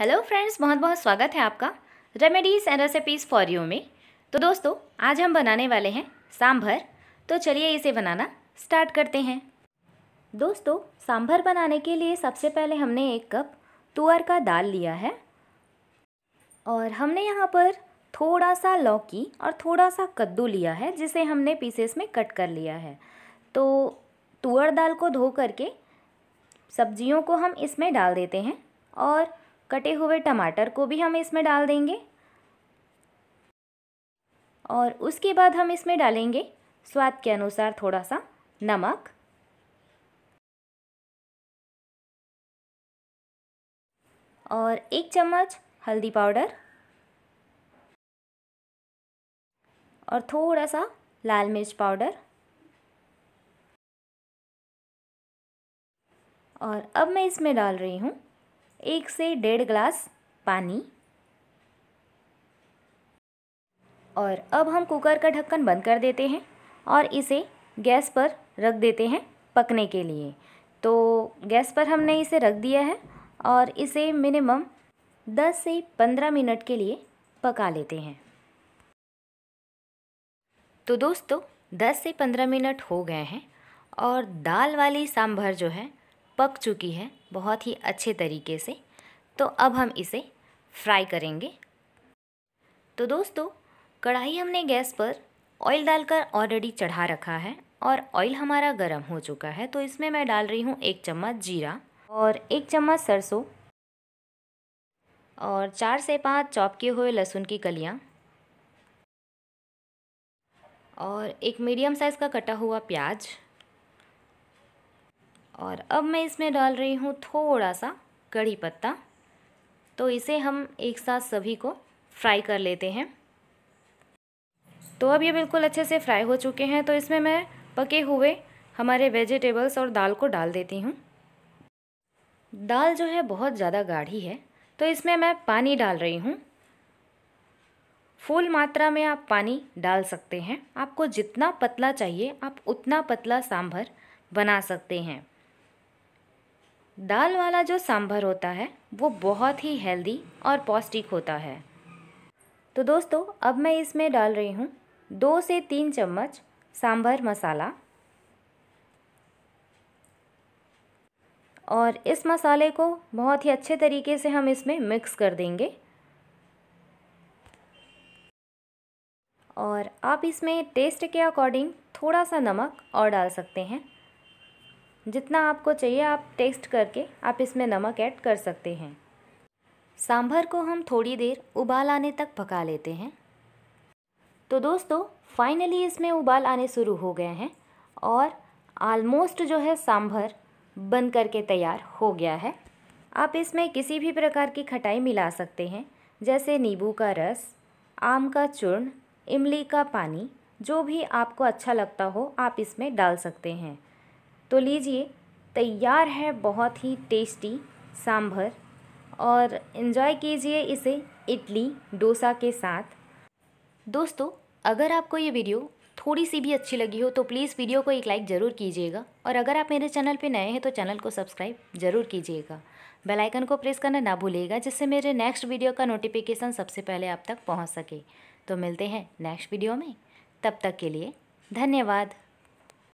Hello friends बहुत बहुत स्वागत है आपका remedies and recipes for you में। तो दोस्तों, आज हम बनाने वाले हैं सांभर। तो चलिए इसे बनाना स्टार्ट करते हैं। दोस्तों, सांभर बनाने के लिए सबसे पहले हमने एक कप तुअर का दाल लिया है। और हमने यहाँ पर थोड़ा सा लौकी और थोड़ा सा कद्दू लिया है, जिसे हमने पीसेस में कट कर लिया है। तो तुअर दाल को धो करके सब्जियों को हम इसमें डाल देते हैं और कटे हुए टमाटर को भी हम इसमें डाल देंगे। और उसके बाद हम इसमें डालेंगे स्वाद के अनुसार थोड़ा सा नमक। और एक चम्मच हल्दी पाउडर। और थोड़ा सा लाल मिर्च पाउडर। और अब मैं इसमें डाल रही हूँ एक से डेढ़ ग्लास पानी। और अब हम कुकर का ढक्कन बंद कर देते हैं और इसे गैस पर रख देते हैं पकने के लिए। तो गैस पर हमने इसे रख दिया है और इसे मिनिमम 10 से 15 मिनट के लिए पका लेते हैं। तो दोस्तों 10 से 15 मिनट हो गए हैं और दाल वाली सांभर जो है पक चुकी है बहुत ही अच्छे तरीके से। तो अब हम इसे फ्राई करेंगे। तो दोस्तों, कढ़ाई हमने गैस पर ऑयल डालकर ऑलरेडी चढ़ा रखा है और ऑयल हमारा गर्म हो चुका है। तो इसमें मैं डाल रही हूँ एक चम्मच जीरा और एक चम्मच सरसों और चार से पाँच चॉप किए हुए लहसुन की कलियाँ और एक मीडियम साइज़ का कटा हुआ प्याज। और अब मैं इसमें डाल रही हूँ थोड़ा सा कड़ी पत्ता। तो इसे हम एक साथ सभी को फ्राई कर लेते हैं। तो अब ये बिल्कुल अच्छे से फ्राई हो चुके हैं। तो इसमें मैं पके हुए हमारे वेजिटेबल्स और दाल को डाल देती हूँ। दाल जो है बहुत ज़्यादा गाढ़ी है। तो इसमें मैं पानी डाल रही हूँ। फुल मात्रा में आप पानी डाल सकते हैं। आपको जितना पतला चाहिए, आप उतना पतला सांभर बना सकते हैं। दाल वाला जो सांभर होता है, वो बहुत ही हेल्दी और पौष्टिक होता है। तो दोस्तों, अब मैं इसमें डाल रही हूँ दो से तीन चम्मच सांभर मसाला। और इस मसाले को बहुत ही अच्छे तरीके से हम इसमें मिक्स कर देंगे। और आप इसमें टेस्ट के अकॉर्डिंग थोड़ा सा नमक और डाल सकते हैं। जितना आपको चाहिए आप टेस्ट करके आप इसमें नमक ऐड कर सकते हैं। सांभर को हम थोड़ी देर उबाल आने तक पका लेते हैं। तो दोस्तों फाइनली इसमें उबाल आने शुरू हो गए हैं और आलमोस्ट जो है सांभर बन करके तैयार हो गया है। आप इसमें किसी भी प्रकार की खटाई मिला सकते हैं, जैसे नींबू का रस, आम का चूर्ण, इमली का पानी, जो भी आपको अच्छा लगता हो आप इसमें डाल सकते हैं। तो लीजिए, तैयार है बहुत ही टेस्टी सांभर और इन्जॉय कीजिए इसे इडली, डोसा के साथ। दोस्तों, अगर आपको ये वीडियो थोड़ी सी भी अच्छी लगी हो तो प्लीज़ वीडियो को एक लाइक ज़रूर कीजिएगा और अगर आप मेरे चैनल पे नए हैं तो चैनल को सब्सक्राइब ज़रूर कीजिएगा। बेल आइकन को प्रेस करना ना भूलिएगा, जिससे मेरे नेक्स्ट वीडियो का नोटिफिकेशन सबसे पहले आप तक पहुँच सके। तो मिलते हैं नेक्स्ट वीडियो में। तब तक के लिए धन्यवाद।